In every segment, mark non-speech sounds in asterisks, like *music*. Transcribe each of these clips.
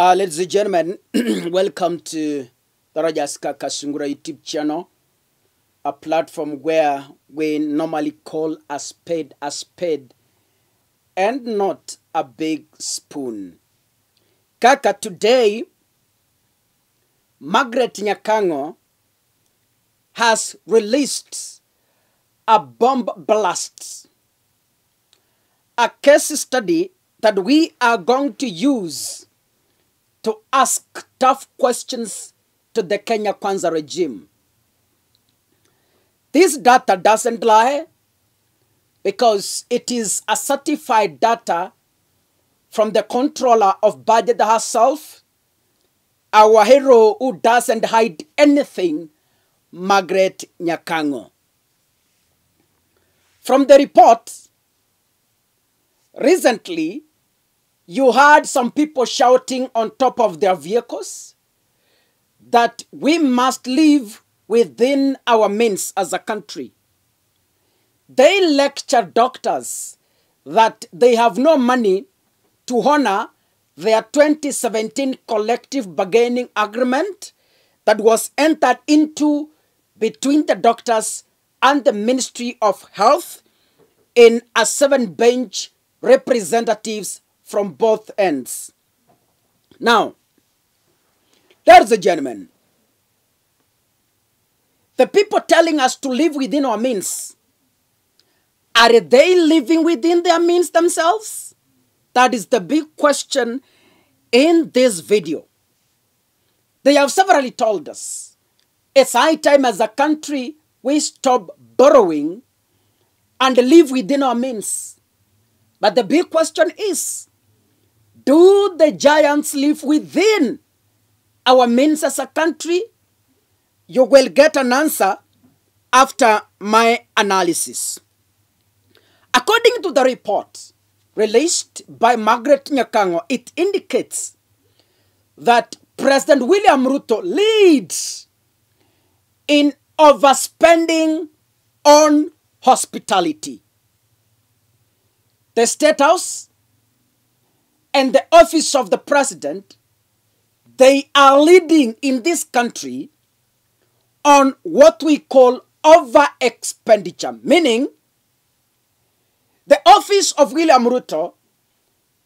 Uh, ladies and gentlemen, *clears throat* welcome to the Rogers Kakasungura YouTube channel, a platform where we normally call a spade a spade and not a big spoon. Kaka, today, Margaret Nyakango has released a bomb blast, a case study that we are going to use to ask tough questions to the Kenya Kwanza regime. This data doesn't lie because it is a certified data from the controller of budget herself, our hero who doesn't hide anything, Margaret Nyakango. From the report, recently, you heard some people shouting on top of their vehicles that we must live within our means as a country. They lecture doctors that they have no money to honor their 2017 collective bargaining agreement that was entered into between the doctors and the Ministry of Health in a seven bench representatives from both ends. Now, ladies and gentlemen, the people telling us to live within our means, are they living within their means themselves? That is the big question in this video. They have severally told us it's high time as a country we stop borrowing and live within our means. But the big question is do the giants live within our means as a country? You will get an answer after my analysis. According to the report released by Margaret Nyakango, it indicates that President William Ruto leads in overspending on hospitality. The State House and the office of the president, they are leading in this country on what we call over expenditure, meaning the office of William Ruto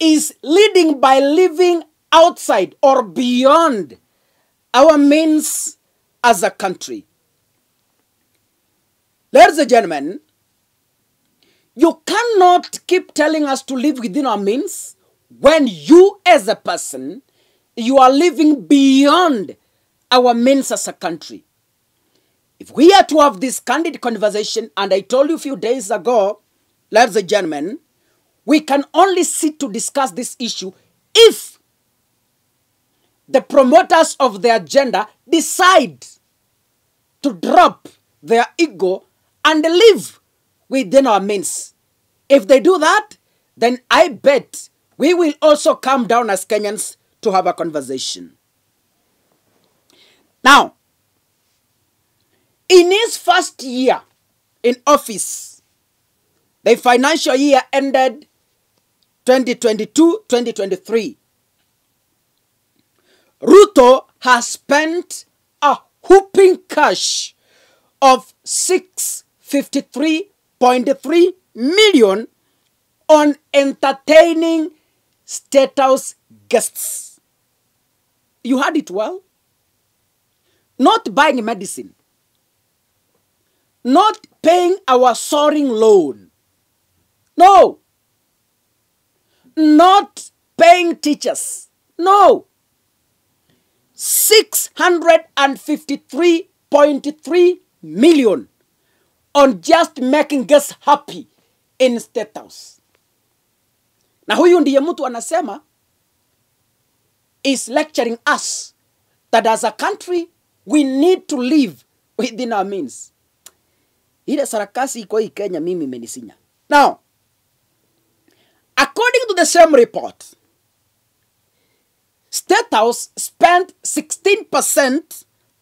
is leading by living outside or beyond our means as a country. Ladies and gentlemen, you cannot keep telling us to live within our means when you as a person you are living beyond our means as a country. If we are to have this candid conversation and i told you a few days ago ladies and gentlemen we can only sit to discuss this issue if the promoters of the agenda decide to drop their ego and live within our means. If they do that then i bet we will also come down as Kenyans to have a conversation. Now, in his first year in office, the financial year ended 2022 2023. Ruto has spent a whooping cash of 653.3 million on entertaining State guests. You heard it well. Not buying medicine. Not paying our soaring loan. No. Not paying teachers. No. 653.3 million on just making guests happy in State House na huyu ndiye mtu anasema is lecturing us that as a country we need to live within our means. Ile sarakasi iko hii kenya mimi imenisinya. Now according to the same report state house spent 16%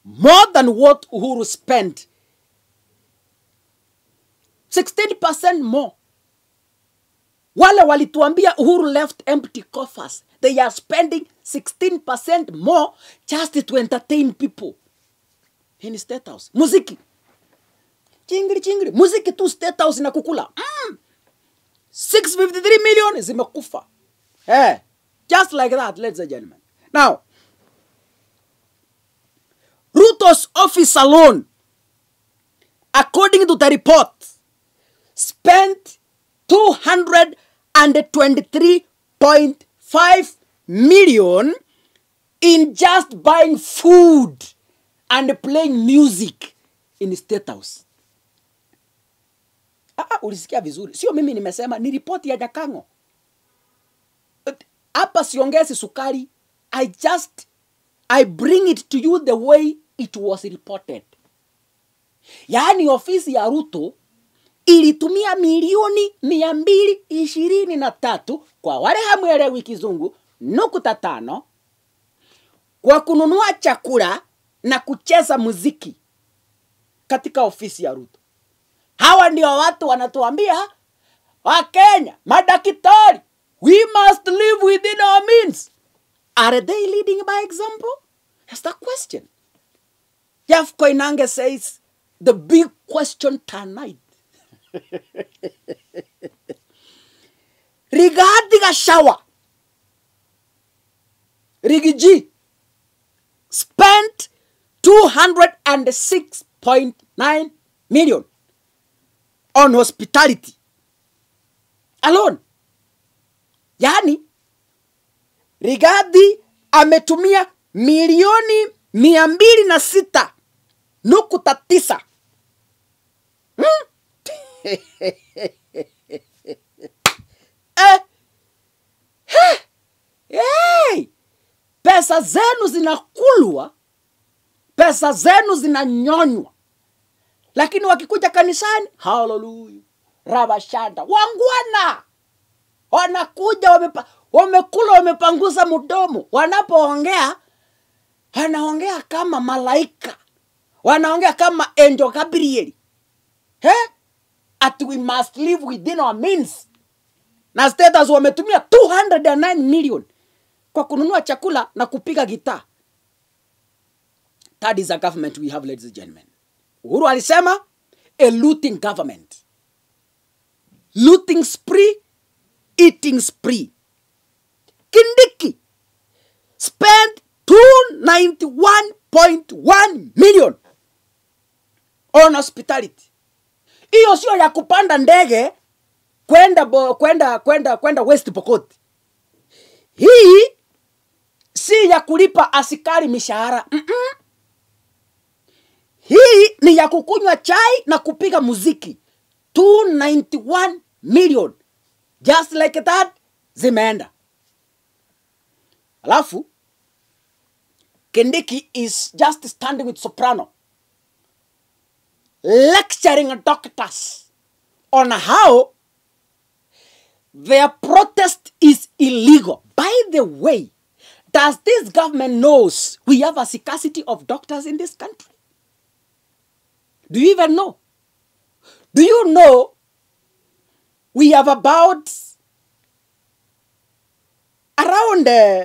more than what uhuru spent. 16% more wale walituambia uhuru left empty coffers. They are spending 16% more just to entertain people. In state house. Muziki. Chingiri chingiri. Muziki tu state house na kukula mm. 653 million zimekufa. Eh, just like that ladies and gentlemen. Now ruto's office alone according to the report spent 223.5 million in just buying food and playing music in state house. Ah, ulisikia vizuri. Sio mimi nimesema ni ripoti ya Jakango. hapa siongezi sukari. I just i bring it to you the way it was reported. Yaani ofisi ya ruto ilitumia milioni mia mbili ishirini na tatu kwa wale hamwelewi kizungu nukuta tano kwa kununua chakula na kucheza muziki katika ofisi ya ruto. Hawa ndio watu wanatuambia wakenya madaktari we must live within our means. Are they leading by example? That's the question. Jeff Koinange says the big question tonight *laughs* Rigathi Gashawa, Rigiji spent 206.9 million on hospitality alone. Yaani Rigathi ametumia milioni mia na sita nukuta tisa. Hmm? *laughs* eh, hey! pesa zenu zinakulwa. Pesa zenu zinanyonywa. Lakini wakikuja kanisani haleluya. Rabashanda wangwana. Wanakuja wamepa, wamekula wamepanguza mdomo. Wanapoongea wanaongea kama malaika. Wanaongea kama angel Gabrieli. eh? At we must live within our means. Na status wametumia 209 million kwa kununua chakula na kupiga gitaa. That is a government we have ladies and gentlemen. Uhuru alisema a looting government. Looting spree eating spree. Kindiki spent 291.1 million on hospitality hiyo sio ya kupanda ndege kwenda bo- kwenda kwenda kwenda west pokot. Hii si ya kulipa asikari mishahara. Mm-mm. hii ni ya kukunywa chai na kupiga muziki. 291 million. Just like that zimeenda. Alafu kindiki is just standing with soprano lecturing doctors on how their protest is illegal. By the way, does this government knows we have a scarcity of doctors in this country? Do you even know? Do you know we have about around uh,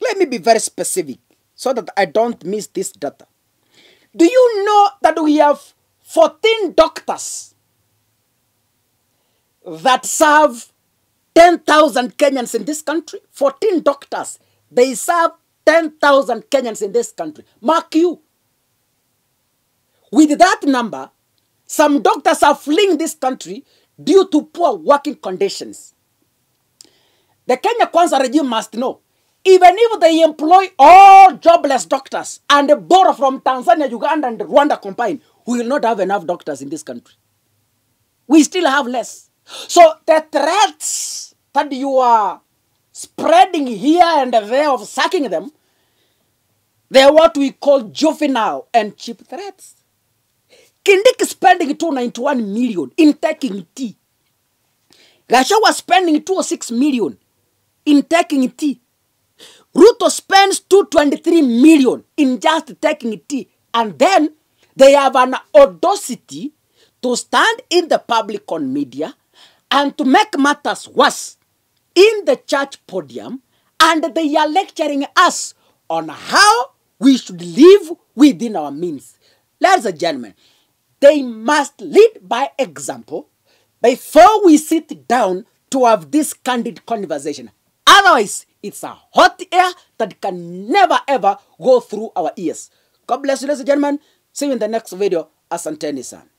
let me be very specific so that I don't miss this data. Do you know that we have 14 doctors that serve 10,000 Kenyans in this country? 14 doctors. They serve 10,000 Kenyans in this country. Mark you. With that number, some doctors are fleeing this country due to poor working conditions. The Kenya Kwanzaa regime must know even if they employ all jobless doctors and borrow from Tanzania, Uganda, and Rwanda combined, we will not have enough doctors in this country. We still have less. So the threats that you are spreading here and there of sacking them, they are what we call juvenile and cheap threats. Kindiki is spending 291 million in taking tea. Gasha was spending 206 million in taking tea. Ruto spends 223 million in just taking tea. And then they have an audacity to stand in the public on media and to make matters worse in the church podium and they are lecturing us on how we should live within our means. Ladies and gentlemen, they must lead by example before we sit down to have this candid conversation. Otherwise, it's a hot air that can never ever go through our ears. God bless you, ladies and gentlemen. See you in the next video. Asanteni sana.